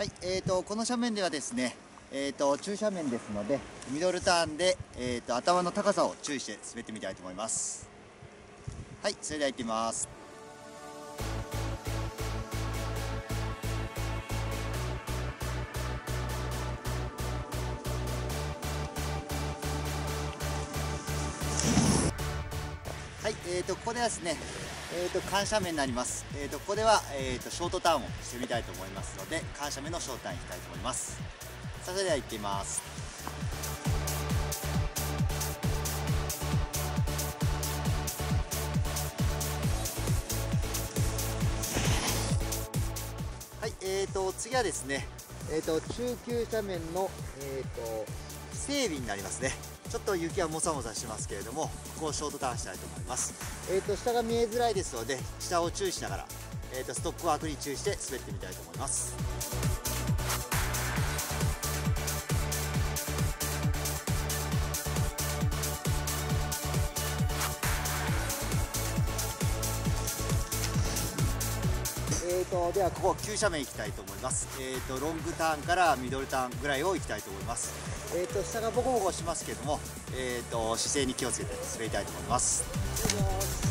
はい、えーと、この斜面ではですね、えーと、中斜面ですので、ミドルターンで、えーと、頭の高さを注意して滑ってみたいと思います。はい、それでは行ってみます。はい、えーと、ここではですね、えーと、緩斜面になります、えーと、ここでは、えーと、ショートターンをしてみたいと思いますので緩斜面のショートターンいきたいと思います。さあそれでは行ってみます。はいえーと次はですねえーと中級斜面のえーと整備になりますね。ちょっと雪はもさもさしますけれどもここをショートターンしたいと思います。えーと下が見えづらいですので下を注意しながら、えーとストックワークに注意して滑ってみたいと思います。えーと、ではここ急斜面行きたいと思います、えーと、ロングターンからミドルターンぐらいを行きたいと思います、えーと、下がボコボコしますけども、えー、と姿勢に気をつけて滑りたいと思います。